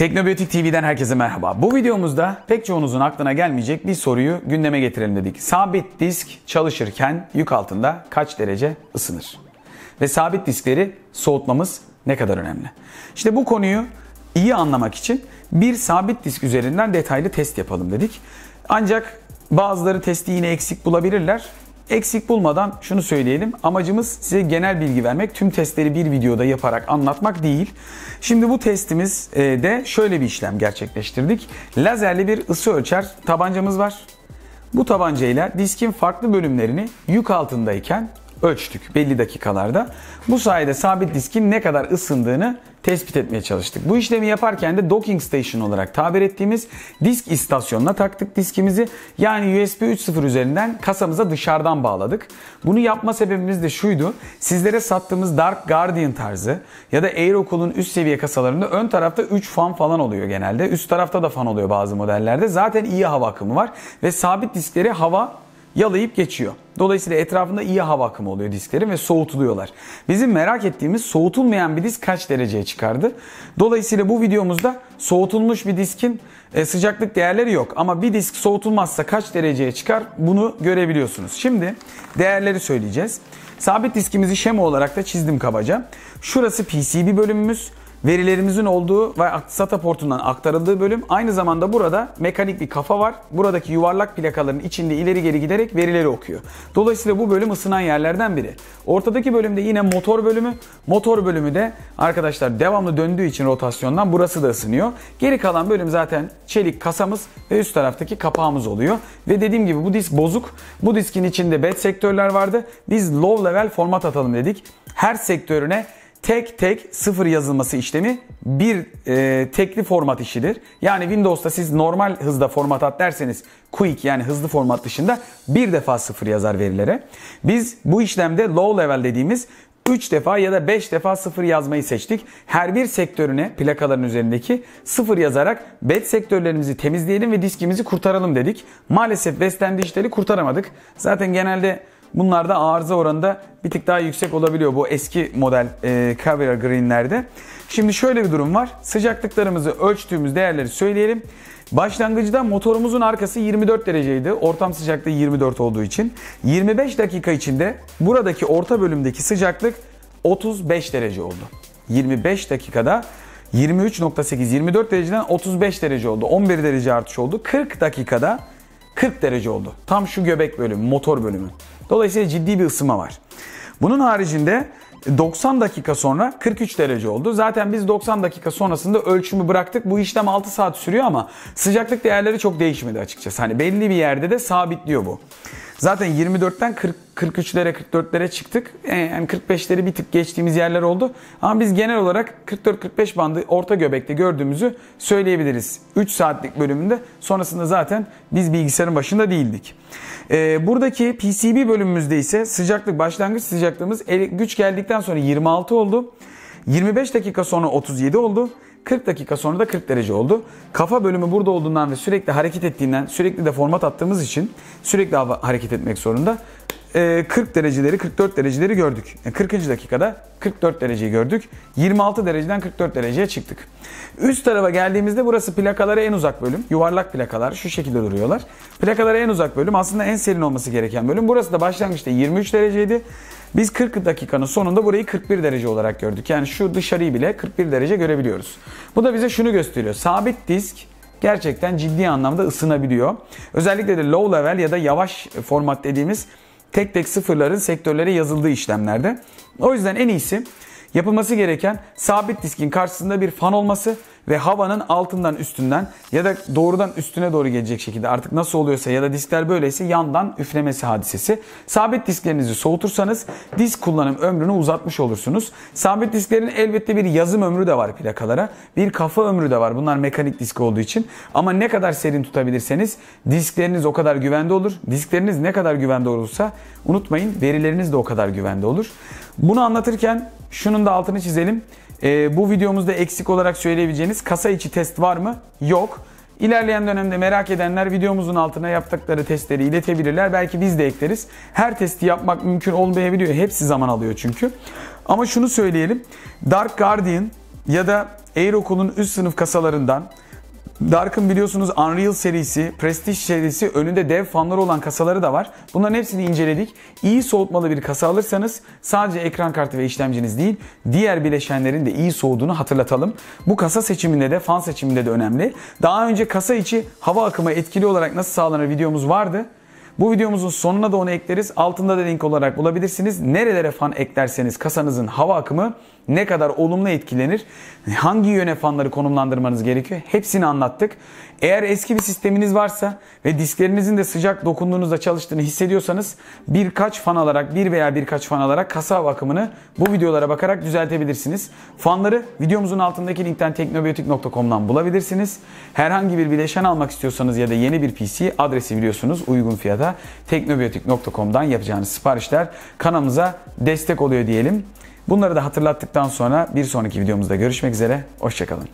Teknobiyotik TV'den herkese merhaba. Bu videomuzda pek çoğunuzun aklına gelmeyecek bir soruyu gündeme getirelim dedik. Sabit disk çalışırken yük altında kaç derece ısınır? Ve sabit diskleri soğutmamız ne kadar önemli? İşte bu konuyu iyi anlamak için bir sabit disk üzerinden detaylı test yapalım dedik. Ancak bazıları testi yine eksik bulabilirler. Eksik bulmadan şunu söyleyelim. Amacımız size genel bilgi vermek. Tüm testleri bir videoda yaparak anlatmak değil. Şimdi bu testimiz e, de şöyle bir işlem gerçekleştirdik. Lazerli bir ısı ölçer tabancamız var. Bu tabancayla diskin farklı bölümlerini yük altındayken ölçtük belli dakikalarda. Bu sayede sabit diskin ne kadar ısındığını tespit etmeye çalıştık. Bu işlemi yaparken de docking station olarak tabir ettiğimiz disk istasyonuna taktık diskimizi. Yani USB 3.0 üzerinden kasamıza dışarıdan bağladık. Bunu yapma sebebimiz de şuydu. Sizlere sattığımız Dark Guardian tarzı ya da Aerocool'un üst seviye kasalarında ön tarafta 3 fan falan oluyor genelde. Üst tarafta da fan oluyor bazı modellerde. Zaten iyi hava akımı var ve sabit diskleri hava yalayıp geçiyor. Dolayısıyla etrafında iyi hava akımı oluyor disklerin ve soğutuluyorlar. Bizim merak ettiğimiz soğutulmayan bir disk kaç dereceye çıkardı? Dolayısıyla bu videomuzda soğutulmuş bir diskin e, sıcaklık değerleri yok. Ama bir disk soğutulmazsa kaç dereceye çıkar bunu görebiliyorsunuz. Şimdi değerleri söyleyeceğiz. Sabit diskimizi şema olarak da çizdim kabaca. Şurası PCB bölümümüz verilerimizin olduğu ve SATA portundan aktarıldığı bölüm. Aynı zamanda burada mekanik bir kafa var. Buradaki yuvarlak plakaların içinde ileri geri giderek verileri okuyor. Dolayısıyla bu bölüm ısınan yerlerden biri. Ortadaki bölümde yine motor bölümü. Motor bölümü de arkadaşlar devamlı döndüğü için rotasyondan burası da ısınıyor. Geri kalan bölüm zaten çelik kasamız ve üst taraftaki kapağımız oluyor. Ve dediğim gibi bu disk bozuk. Bu diskin içinde bed sektörler vardı. Biz low level format atalım dedik. Her sektörüne tek tek sıfır yazılması işlemi bir e, tekli format işidir. Yani Windows'ta siz normal hızda format at derseniz quick yani hızlı format dışında bir defa sıfır yazar verilere. Biz bu işlemde low level dediğimiz 3 defa ya da 5 defa sıfır yazmayı seçtik. Her bir sektörüne plakaların üzerindeki sıfır yazarak bed sektörlerimizi temizleyelim ve diskimizi kurtaralım dedik. Maalesef Western Digital'i kurtaramadık. Zaten genelde Bunlarda arıza oranında bir tık daha yüksek olabiliyor bu eski model e, Caviar Green'lerde. Şimdi şöyle bir durum var. Sıcaklıklarımızı ölçtüğümüz değerleri söyleyelim. Başlangıcda motorumuzun arkası 24 dereceydi. Ortam sıcaklığı 24 olduğu için. 25 dakika içinde buradaki orta bölümdeki sıcaklık 35 derece oldu. 25 dakikada 23.8 24 dereceden 35 derece oldu. 11 derece artış oldu. 40 dakikada 40 derece oldu. Tam şu göbek bölümü, motor bölümü. Dolayısıyla ciddi bir ısınma var. Bunun haricinde 90 dakika sonra 43 derece oldu. Zaten biz 90 dakika sonrasında ölçümü bıraktık. Bu işlem 6 saat sürüyor ama sıcaklık değerleri çok değişmedi açıkçası. Hani belli bir yerde de sabitliyor bu. Zaten 24'ten 40, 43'lere 44'lere çıktık. E, yani 45'leri bir tık geçtiğimiz yerler oldu. Ama biz genel olarak 44-45 bandı orta göbekte gördüğümüzü söyleyebiliriz. 3 saatlik bölümünde sonrasında zaten biz bilgisayarın başında değildik. Ee, buradaki PCB bölümümüzde ise sıcaklık başlangıç sıcaklığımız güç geldikten sonra 26 oldu. 25 dakika sonra 37 oldu. 40 dakika sonra da 40 derece oldu. Kafa bölümü burada olduğundan ve sürekli hareket ettiğinden, sürekli de format attığımız için sürekli hareket etmek zorunda. 40 dereceleri 44 dereceleri gördük. 40. dakikada 44 dereceyi gördük. 26 dereceden 44 dereceye çıktık. Üst tarafa geldiğimizde burası plakalara en uzak bölüm. Yuvarlak plakalar şu şekilde duruyorlar. Plakalara en uzak bölüm aslında en serin olması gereken bölüm. Burası da başlangıçta 23 dereceydi. Biz 40 dakikanın sonunda burayı 41 derece olarak gördük. Yani şu dışarıyı bile 41 derece görebiliyoruz. Bu da bize şunu gösteriyor. Sabit disk gerçekten ciddi anlamda ısınabiliyor. Özellikle de low level ya da yavaş format dediğimiz tek tek sıfırların sektörlere yazıldığı işlemlerde. O yüzden en iyisi yapılması gereken sabit diskin karşısında bir fan olması ve havanın altından üstünden ya da doğrudan üstüne doğru gelecek şekilde artık nasıl oluyorsa ya da diskler böyleyse yandan üflemesi hadisesi. Sabit disklerinizi soğutursanız disk kullanım ömrünü uzatmış olursunuz. Sabit disklerin elbette bir yazım ömrü de var plakalara. Bir kafa ömrü de var. Bunlar mekanik disk olduğu için. Ama ne kadar serin tutabilirseniz diskleriniz o kadar güvende olur. Diskleriniz ne kadar güvende olursa unutmayın verileriniz de o kadar güvende olur. Bunu anlatırken şunun da altını çizelim. E, bu videomuzda eksik olarak söyleyebileceğiniz kasa içi test var mı? Yok. İlerleyen dönemde merak edenler videomuzun altına yaptıkları testleri iletebilirler. Belki biz de ekleriz. Her testi yapmak mümkün olmayabiliyor. Hepsi zaman alıyor çünkü. Ama şunu söyleyelim. Dark Guardian ya da Aerocool'un üst sınıf kasalarından Dark'ın biliyorsunuz Unreal serisi, Prestige serisi önünde dev fanları olan kasaları da var. Bunların hepsini inceledik. İyi soğutmalı bir kasa alırsanız sadece ekran kartı ve işlemciniz değil, diğer bileşenlerin de iyi soğuduğunu hatırlatalım. Bu kasa seçiminde de, fan seçiminde de önemli. Daha önce kasa içi hava akımı etkili olarak nasıl sağlanır videomuz vardı. Bu videomuzun sonuna da onu ekleriz. Altında da link olarak bulabilirsiniz. Nerelere fan eklerseniz kasanızın hava akımı ne kadar olumlu etkilenir, hangi yöne fanları konumlandırmanız gerekiyor hepsini anlattık. Eğer eski bir sisteminiz varsa ve disklerinizin de sıcak dokunduğunuzda çalıştığını hissediyorsanız birkaç fan alarak bir veya birkaç fan alarak kasa hava akımını bu videolara bakarak düzeltebilirsiniz. Fanları videomuzun altındaki linkten teknobiyotik.com'dan bulabilirsiniz. Herhangi bir bileşen almak istiyorsanız ya da yeni bir PC adresi biliyorsunuz uygun fiyata teknobiyotik.com'dan yapacağınız siparişler kanalımıza destek oluyor diyelim. Bunları da hatırlattıktan sonra bir sonraki videomuzda görüşmek üzere. Hoşçakalın.